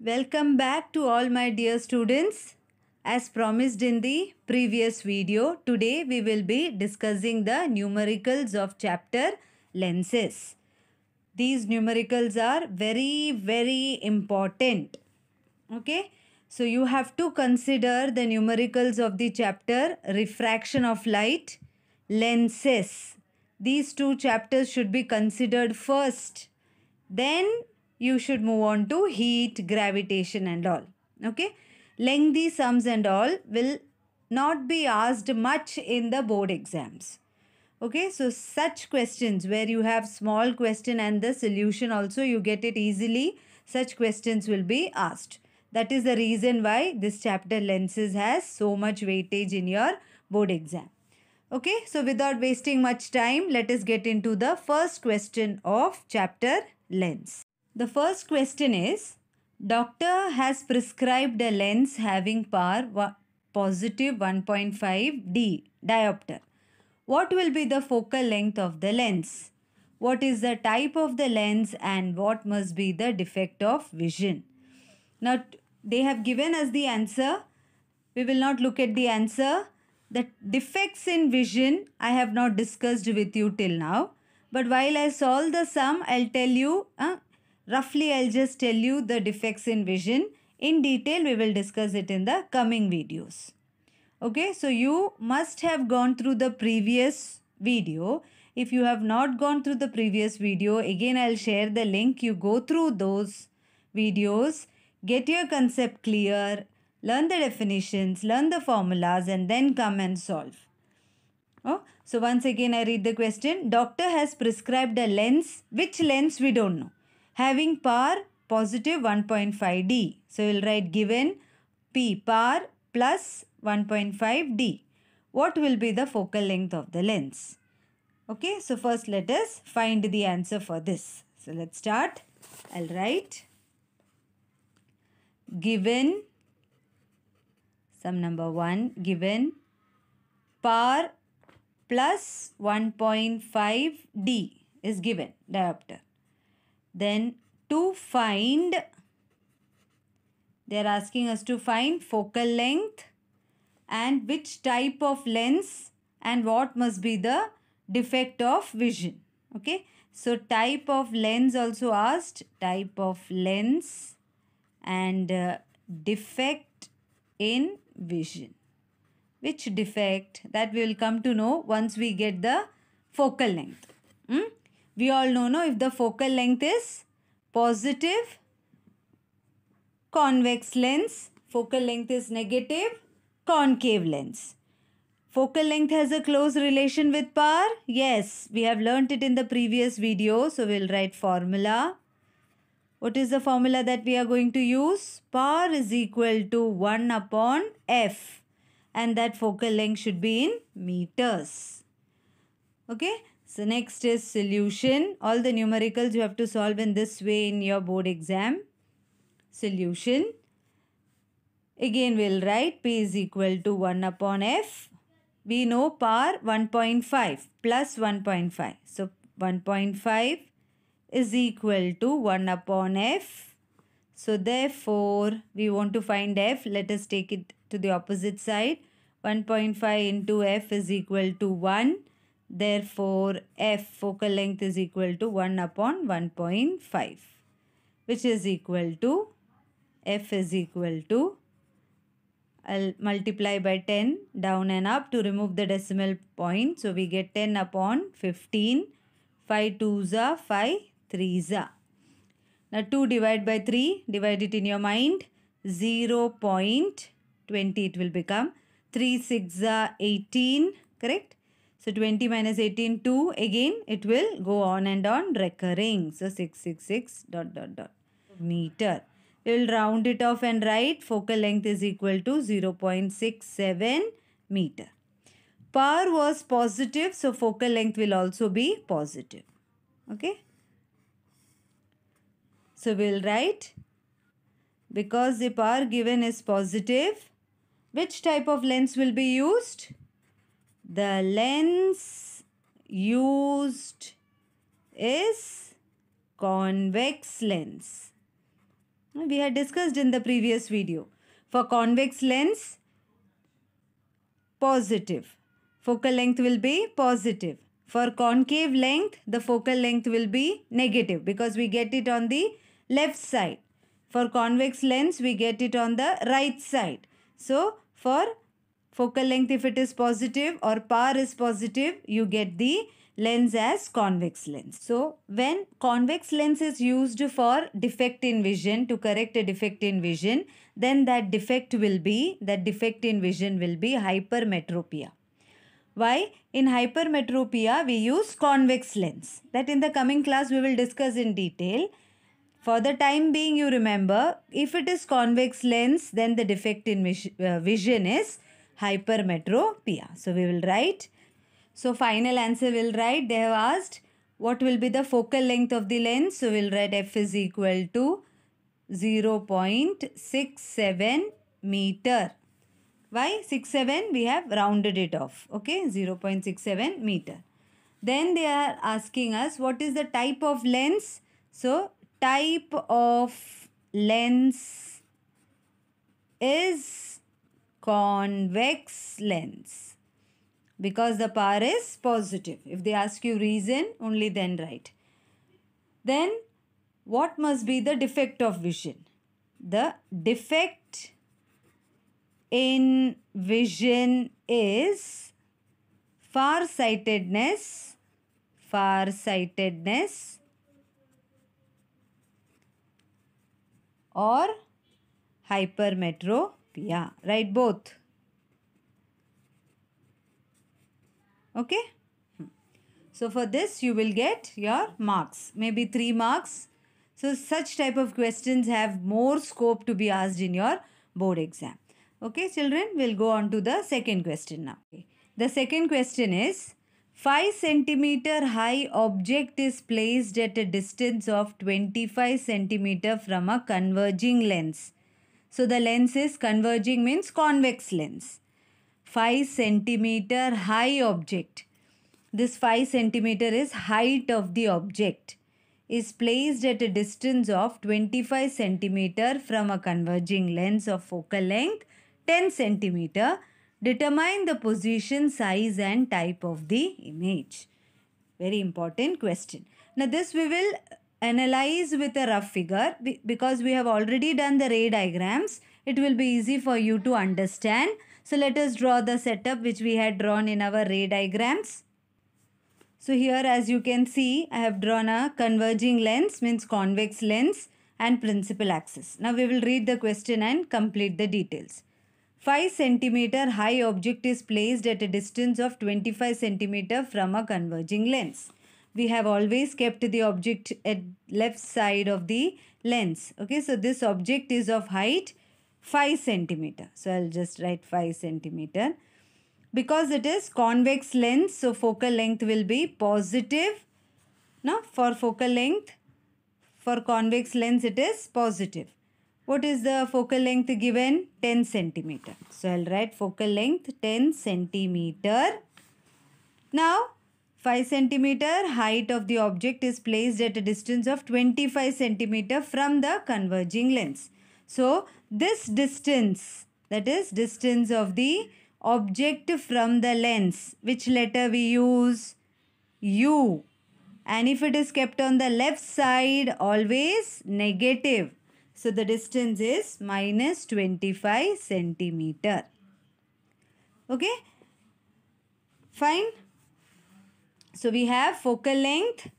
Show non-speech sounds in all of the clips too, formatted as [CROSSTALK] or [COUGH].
Welcome back to all my dear students. As promised in the previous video, today we will be discussing the numericals of chapter lenses. These numericals are very, very important. Okay, so you have to consider the numericals of the chapter refraction of light, lenses. These two chapters should be considered first. Then you should move on to heat, gravitation, and all. Okay, lengthy sums and all will not be asked much in the board exams. Okay, so such questions where you have small question and the solution also you get it easily, such questions will be asked. That is the reason why this chapter lenses has so much weightage in your board exam. Okay, so without wasting much time, let us get into the first question of chapter lens. The first question is Doctor has prescribed a lens having power positive 1.5 D diopter. What will be the focal length of the lens? What is the type of the lens and what must be the defect of vision? Now, they have given us the answer. We will not look at the answer. The defects in vision I have not discussed with you till now. But while I solve the sum, I'll tell you, uh, roughly, I'll just tell you the defects in vision. In detail, we will discuss it in the coming videos. Okay, so you must have gone through the previous video. If you have not gone through the previous video, again I'll share the link. You go through those videos, get your concept clear, learn the definitions, learn the formulas, and then come and solve. Oh, so once again I read the question. Doctor has prescribed a lens. Which lens we don't know. Having power positive 1.5D. So we'll write given P power plus 1.5D. What will be the focal length of the lens? Okay, so first let us find the answer for this. So let's start. I'll write given sum number 1 given power plus 1.5 D is given diopter. Then to find, they are asking us to find focal length and which type of lens and what must be the defect of vision. Okay, so type of lens also asked, type of lens and uh, defect in vision which defect that we will come to know once we get the focal length. Hmm? We all know no if the focal length is positive convex lens, focal length is negative concave lens. Focal length has a close relation with power. Yes, we have learnt it in the previous video. So we'll write formula. What is the formula that we are going to use? Power is equal to 1 upon f and that focal length should be in meters. Okay, so next is solution. All the numericals you have to solve in this way in your board exam. Solution. Again, we'll write P is equal to 1 upon F. We know power 1.5 plus 1.5. So 1.5 is equal to 1 upon F. So therefore, we want to find F. Let us take it to the opposite side. 1.5 into F is equal to 1. Therefore, F focal length is equal to 1 upon 1.5 which is equal to F is equal to I'll multiply by 10 down and up to remove the decimal point. So we get 10 upon 15. 5 2s are 5 3s are. Now 2 divide by 3, divide it in your mind. 0 0.20 it will become. 3 6 are 18, correct? So 20 minus 18, 2. Again, it will go on and on recurring. So 666 dot dot dot meter. We will round it off and write focal length is equal to 0.67 meter. Power was positive, so focal length will also be positive. Okay. So we'll write because the power given is positive, which type of lens will be used? The lens used is convex lens. We had discussed in the previous video. For convex lens, positive. Focal length will be positive. For concave length, the focal length will be negative because we get it on the left side. For convex lens, we get it on the right side. So, for focal length, if it is positive or par is positive, you get the lens as convex lens. So, when convex lens is used for defect in vision, to correct a defect in vision, then that defect will be, that defect in vision will be hypermetropia. Why? In hypermetropia, we use convex lens. That in the coming class we will discuss in detail. For the time being, you remember, if it is convex lens, then the defect in uh, vision is hypermetropia. So we will write. So final answer we will write. They have asked what will be the focal length of the lens. So we'll write f is equal to 0.67 meter. Why 67? We have rounded it off. Okay, 0.67 meter. Then they are asking us what is the type of lens. So type of lens is convex lens because the power is positive. If they ask you reason, only then write. Then what must be the defect of vision? The defect in vision is far-sightedness, far-sightedness or hypermetropia. Yeah, write both. Okay. Hmm. So for this you will get your marks. Maybe 3 marks. So such type of questions have more scope to be asked in your board exam. Okay, children, we'll go on to the second question now. Okay. The second question is 5 centimeter high object is placed at a distance of 25 centimeter from a converging lens. So the lens is converging means convex lens. 5 centimeter high object. This 5 centimeter is height of the object is placed at a distance of 25 centimeter from a converging lens of focal length 10 centimeter. Determine the position, size and type of the image. Very important question. Now this we will analyze with a rough figure because we have already done the ray diagrams. It will be easy for you to understand. So let us draw the setup which we had drawn in our ray diagrams. So here as you can see I have drawn a converging lens means convex lens and principal axis. Now we will read the question and complete the details. 5 cm high object is placed at a distance of 25 cm from a converging lens. We have always kept the object at left side of the lens. Okay, so this object is of height 5 centimeter. So I'll just write 5 centimeter. Because it is convex lens, so focal length will be positive. Now for focal length, for convex lens it is positive. What is the focal length given? 10 centimeter. So I'll write focal length 10 centimeter. Now 5 centimeter height of the object is placed at a distance of 25 centimeter from the converging lens. So this distance that is distance of the object from the lens which letter we use? U and if it is kept on the left side always negative so the distance is minus 25 centimeter. Okay. Fine. So we have focal length,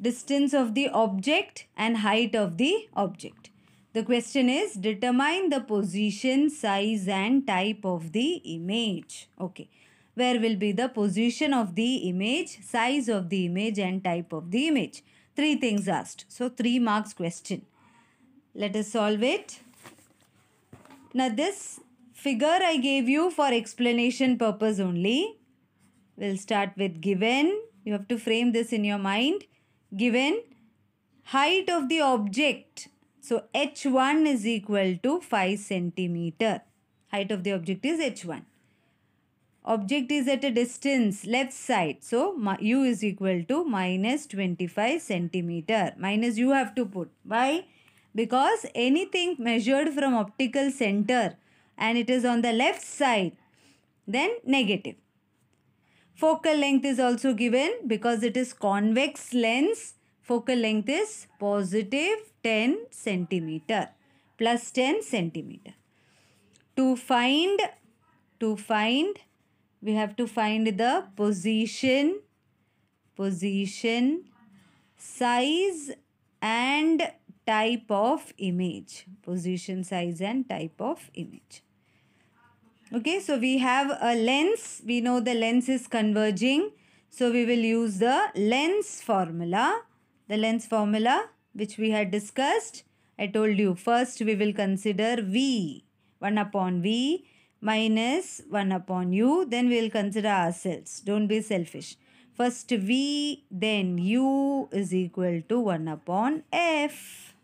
distance of the object and height of the object. The question is determine the position, size and type of the image. Okay. Where will be the position of the image, size of the image and type of the image. Three things asked. So three marks question. Let us solve it. Now this figure I gave you for explanation purpose only. We'll start with given. You have to frame this in your mind. Given height of the object. So h1 is equal to 5 centimeter. Height of the object is h1. Object is at a distance left side. So u is equal to minus 25 centimeter. Minus you have to put. Why? because anything measured from optical center and it is on the left side then negative focal length is also given because it is convex lens. Focal length is positive 10 centimeter plus 10 centimeter. To find to find we have to find the position position size and type of image. Position size and type of image okay so we have a lens. We know the lens is converging. So we will use the lens formula. The lens formula which we had discussed. I told you first we will consider v. 1 upon v minus 1 upon u. Then we will consider ourselves. Don't be selfish. First v then u is equal to 1 upon f.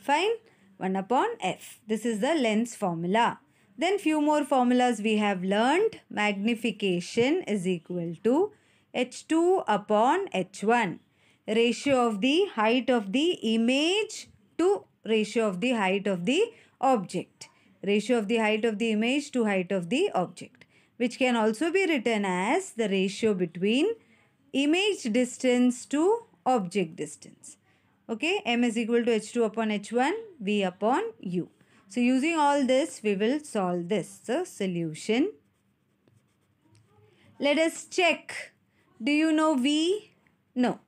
Fine? 1 upon f. This is the lens formula. Then few more formulas we have learned. Magnification is equal to h2 upon h1. Ratio of the height of the image to ratio of the height of the object. Ratio of the height of the image to height of the object. Which can also be written as the ratio between image distance to object distance. Okay, m is equal to h2 upon h1, v upon u. So using all this, we will solve this. So solution. Let us check. Do you know v? No.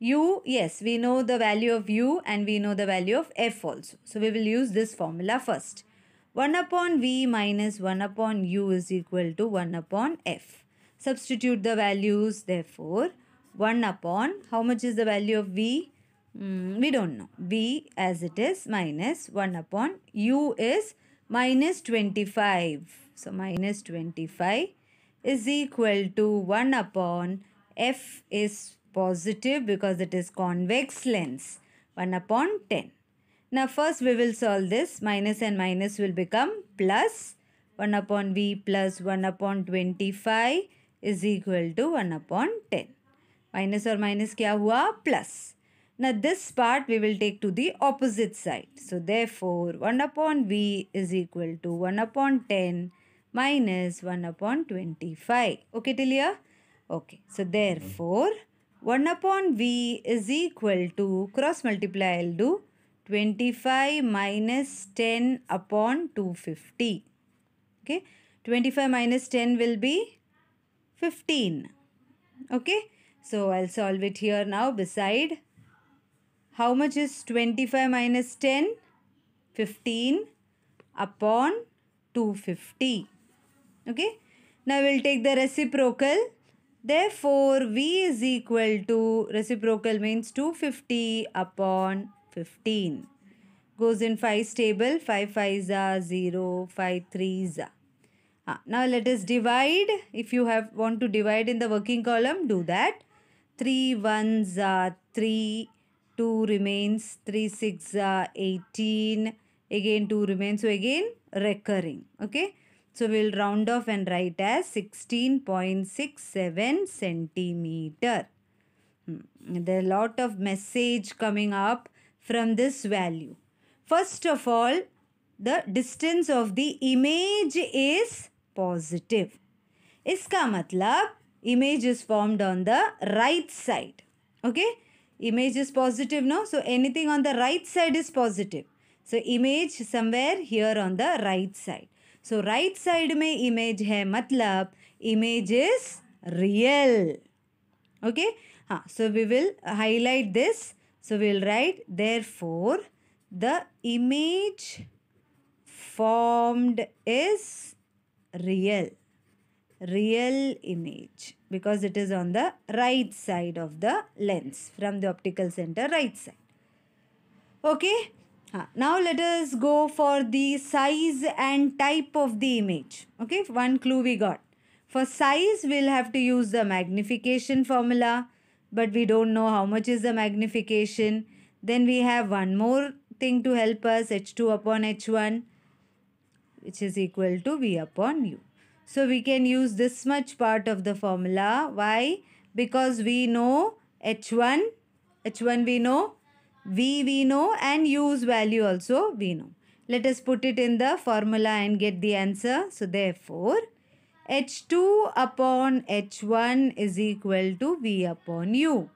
u, yes, we know the value of u and we know the value of f also. So we will use this formula first. 1 upon v minus 1 upon u is equal to 1 upon f. Substitute the values therefore 1 upon, how much is the value of v? Mm, we don't know. V as it is minus 1 upon U is minus 25. So minus 25 is equal to 1 upon F is positive because it is convex lens. 1 upon 10. Now first we will solve this. Minus and minus will become plus 1 upon V plus 1 upon 25 is equal to 1 upon 10. Minus or minus क्या हुआ? Plus. now this part we will take to the opposite side. So therefore 1 upon V is equal to 1 upon 10 minus 1 upon 25. Okay till here? Okay. So therefore 1 upon V is equal to cross multiply I'll do 25 minus 10 upon 250. Okay. 25 minus 10 will be 15. Okay. So I'll solve it here now beside how much is 25 minus 10? 15 upon 250. Okay. Now we'll take the reciprocal. Therefore, V is equal to reciprocal means 250 upon 15. Goes in 5's table. 5 5's are 0, 5 3's are. Ah, now let us divide. If you have want to divide in the working column, do that. 3 1's are 3 2 remains 3 6 uh, 18 again 2 remains so again recurring okay so we'll round off and write as 16.67 centimeter hmm. there are a lot of message coming up from this value first of all the distance of the image is positive इसका मतलब image is formed on the right side okay image is positive no so anything on the right side is positive so image somewhere here on the right side so right side में image है मतलब image is real okay हाँ so we will highlight this so we will write therefore the image formed is real real image because it is on the right side of the lens from the optical center right side. Okay. Now let us go for the size and type of the image. Okay. One clue we got. For size we'll have to use the magnification formula but we don't know how much is the magnification. Then we have one more thing to help us h2 upon h1 which is equal to v upon u. So we can use this much part of the formula. Why? Because we know H1. H1 we know V we know and U's value also we know. Let us put it in the formula and get the answer. So therefore, H2 upon H1 is equal to V upon U.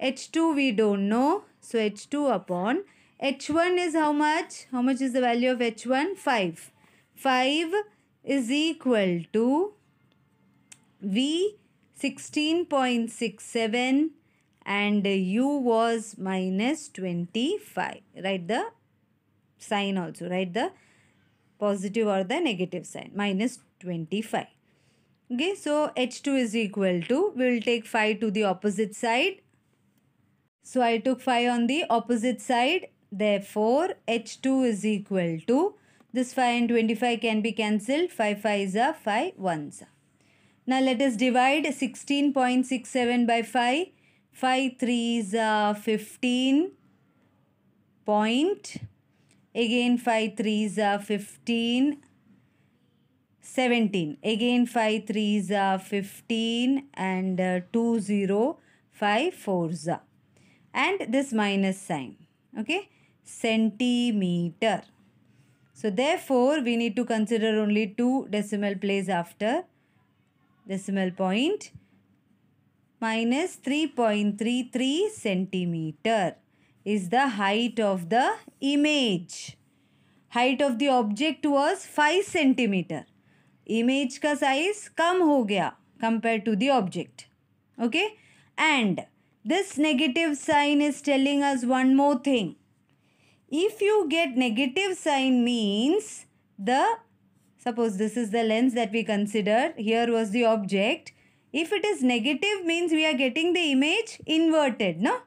H2 we don't know. So H2 upon H1 is how much? How much is the value of H1? 5. 5 is equal to V 16.67 and U was minus 25. Write the sign also. Write the positive or the negative sign. Minus 25. Okay, so H2 is equal to, we will take 5 to the opposite side. So I took 5 on the opposite side. Therefore, H2 is equal to, this 5 and 25 can be cancelled. 5 5 is a 5 1s. Now let us divide 16.67 by 5. 5 3 is a 15 point. Again 5 3 is a 15 17 again 5 3s are 15 and uh, 2 0 5 4s are. and this minus sign okay centimeter so therefore we need to consider only two decimal place after decimal point minus 3.33 centimeter is the height of the image height of the object was 5 centimeter image का size कम हो गया compare to the object okay and this negative sign is telling us one more thing if you get negative sign means the suppose this is the lens that we consider, here was the object. If it is negative means we are getting the image inverted no?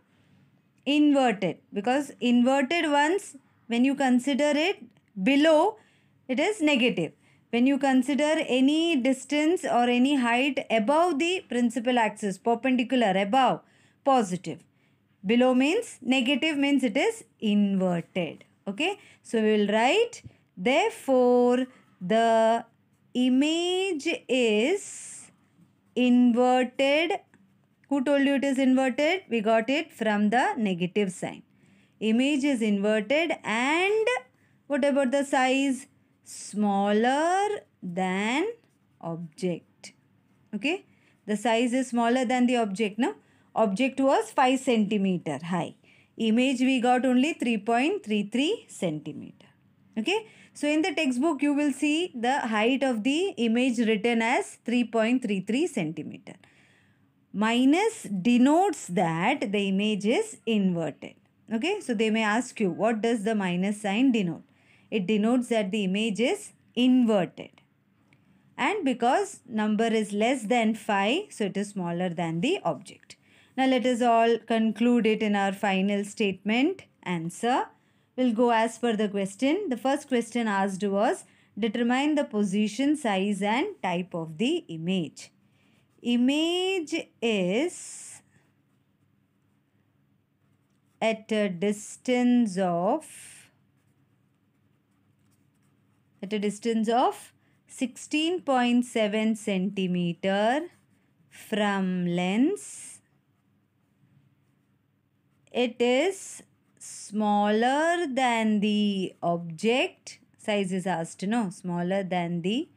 Inverted. Because inverted ones when you consider it below it is negative. When you consider any distance or any height above the principal axis perpendicular above positive below means negative means it is inverted. Okay? So we will write therefore the image is inverted. Who told you it is inverted? We got it from the negative sign. Image is inverted and what about the size? Smaller than object. Okay? The size is smaller than the object no object was 5 centimeter high. Image we got only 3.33 centimeter. Okay? So in the textbook you will see the height of the image written as 3.33 centimeter. Minus denotes that the image is inverted. Okay? So they may ask you what does the minus sign denote? It denotes that the image is inverted. And because number is less than 5, so it is smaller than the object. Now let us all conclude it in our final statement. Answer. We'll go as per the question. The first question asked was, determine the position, size and type of the image. Image is at a distance of at a distance of 16.7 centimeter from lens. It is smaller than the object. Size is asked, no? Smaller than the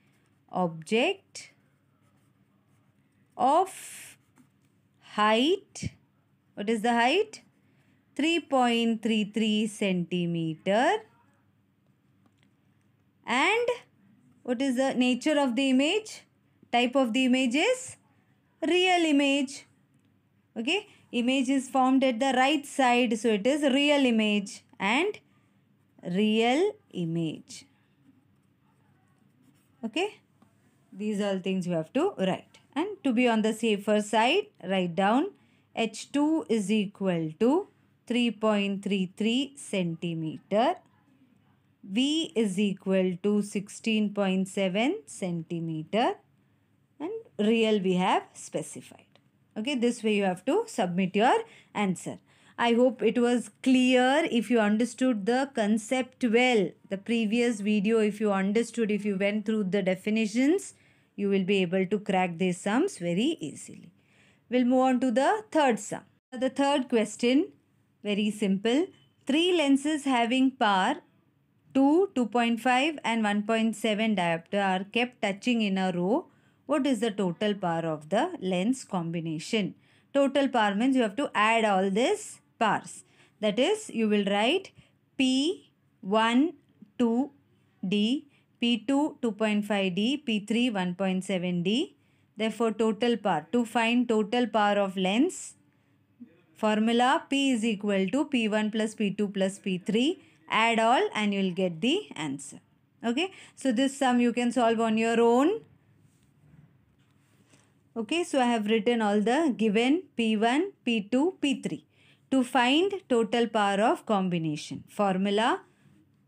object of height. What is the height? 3.33 centimeter and what is the nature of the image type of the image is real image okay image is formed at the right side so it is real image and real image. Okay? These are things you have to write. And to be on the safer side write down h2 is equal to 3.33 centimeter. V is equal to 16.7 centimeter. And real we have specified. Okay, this way you have to submit your answer. I hope it was clear if you understood the concept well. The previous video, if you understood, if you went through the definitions, you will be able to crack these sums very easily. We'll move on to the third sum. The third question, very simple. three lenses having power 2, 2.5 and 1.7 diopter are kept touching in a row. What is the total power of the lens combination? Total power means you have to add all these powers. That is, you will write P1, 2D, P2, 2.5D, P3, 1.7D. Therefore, total power. To find total power of lens, formula P is equal to P1 plus P2 plus P3. Add all and you will get the answer. Okay. So, this sum you can solve on your own. Okay. So, I have written all the given P1, P2, P3 to find total power of combination. Formula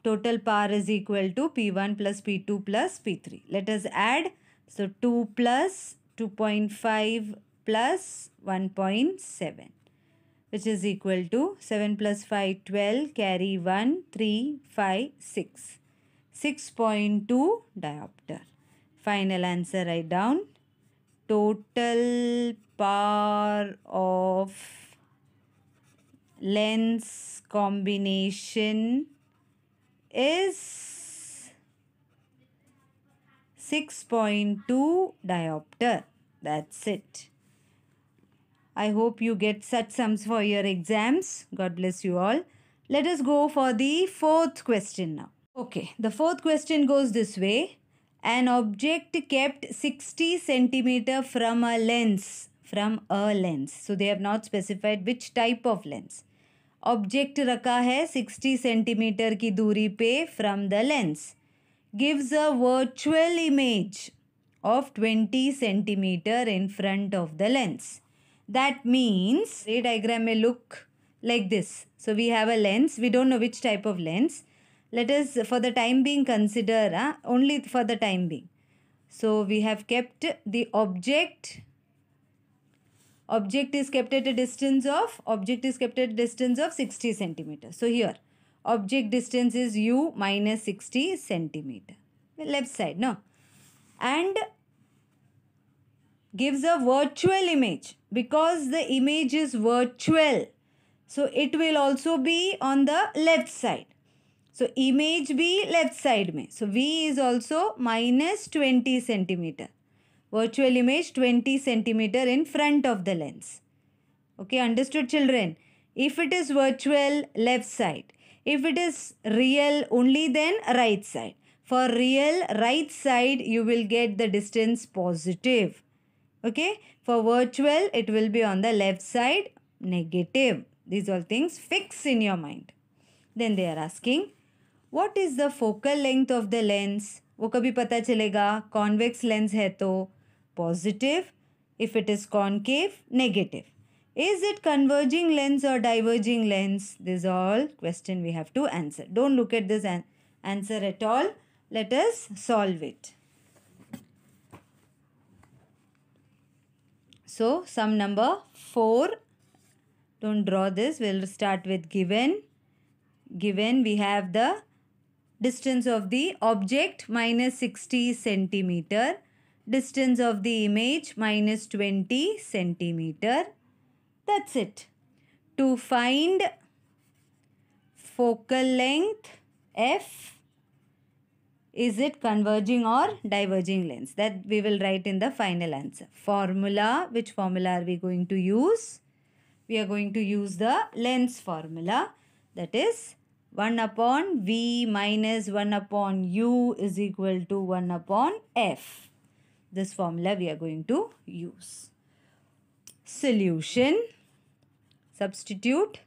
total power is equal to P1 plus P2 plus P3. Let us add. So 2 plus 2.5 plus 1.7 which is equal to 7 plus 5 12 carry 1 3 5 6 6.2 diopter. Final answer write down total power of lens combination is 6.2 diopter. That's it. I hope you get such sums for your exams. God bless you all. Let us go for the fourth question now. Okay, the fourth question goes this way An object kept 60 centimeter from a lens. From a lens. So they have not specified which type of lens. Object रखा है 60 centimetre की दूरी पे from the lens gives a virtual image of 20 centimeter in front of the lens. That means, ray diagram may look like this. So we have a lens. We don't know which type of lens. Let us, for the time being, consider uh, only for the time being. So we have kept the object object is kept at a distance of object is kept at a distance of 60 centimeter. So here object distance is u minus 60 centimeter. Left side no and gives a virtual image because the image is virtual. So it will also be on the left side. So image be left side. So V is also minus 20 centimeter virtual image 20 centimeter in front of the lens. Okay, understood children? If it is virtual, left side. If it is real, only then right side. For real, right side, you will get the distance positive. Okay, for virtual, it will be on the left side, negative. These all things fix in your mind. Then they are asking, what is the focal length of the lens? वो कभी पता चलेगा convex lens है तो positive. If it is concave, negative. Is it converging lens or diverging lens? This is all question we have to answer. Don't look at this an answer at all. Let us solve it. So, sum number 4. Don't draw this. We'll start with given. Given we have the distance of the object minus 60 centimeter distance of the image minus 20 centimeter. That's it. To find focal length f, is it converging or diverging lens? That we will write in the final answer. Formula, which formula are we going to use? We are going to use the lens formula that is 1 upon v minus 1 upon u is equal to 1 upon f this formula we are going to use. Solution. Substitute.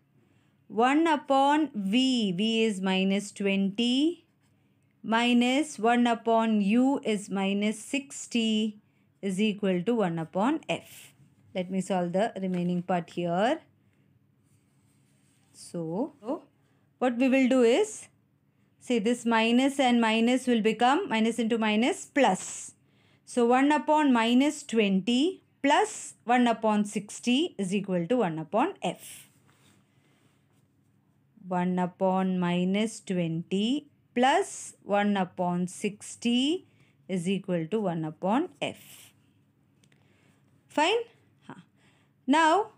1 upon V. V is minus 20 minus 1 upon U is minus 60 is equal to 1 upon F. Let me solve the remaining part here. So, what we will do is, see this minus and minus will become minus into minus plus. So 1 upon minus 20 plus 1 upon 60 is equal to 1 upon f. 1 upon minus 20 plus 1 upon 60 is equal to 1 upon f. Fine? Now,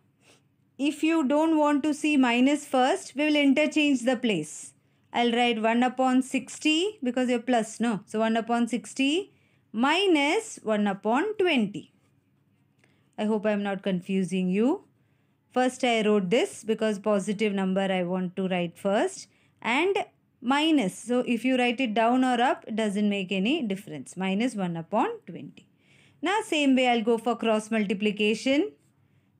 if you don't want to see minus first, we will interchange the place. I'll write 1 upon 60 because you're plus, no? So 1 upon 60 minus 1 upon 20. I hope I'm not confusing you. First I wrote this because positive number I want to write first and minus. So if you write it down or up, it doesn't make any difference. Minus 1 upon 20. Now same way I'll go for cross multiplication.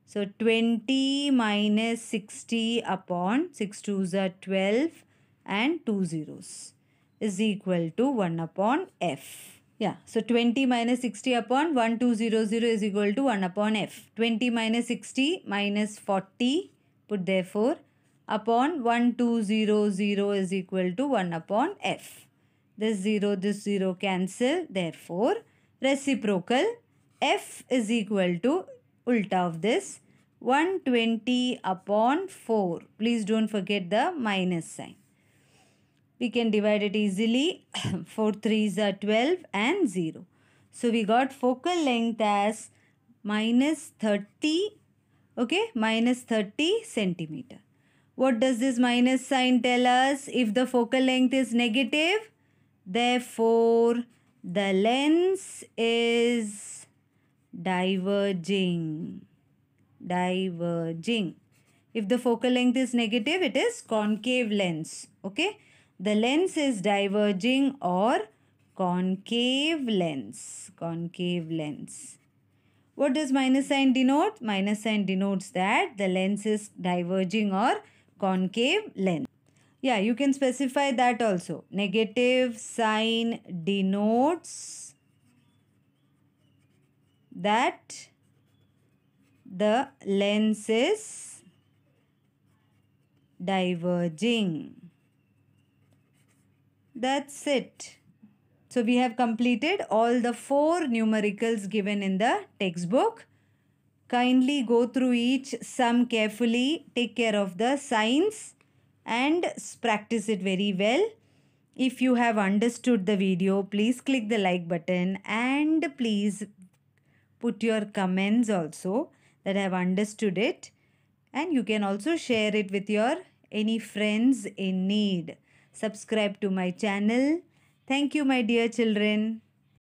So 20 minus 60 upon 6 twos are 12 and 2 zeros is equal to 1 upon f. Yeah, so 20 minus 60 upon 1200 is equal to 1 upon f. 20 minus 60 minus 40, put therefore, upon 1200 is equal to 1 upon f. This 0, this 0 cancel. Therefore, reciprocal f is equal to ulta of this. 120 upon 4. Please don't forget the minus sign. We can divide it easily. [CLEARS THROAT] 4 3s are 12 and 0 so we got focal length as minus 30 okay? Minus 30 centimeter. What does this minus sign tell us? If the focal length is negative therefore the lens is diverging diverging if the focal length is negative it is concave lens okay the lens is diverging or concave lens. Concave lens. What does minus sign denote? Minus sign denotes that the lens is diverging or concave lens. Yeah, you can specify that also. Negative sign denotes that the lens is diverging. That's it. So we have completed all the four numericals given in the textbook. Kindly go through each sum carefully, take care of the signs and practice it very well. If you have understood the video, please click the like button and please put your comments also that I have understood it. And you can also share it with your any friends in need subscribe to my channel. Thank you, my dear children.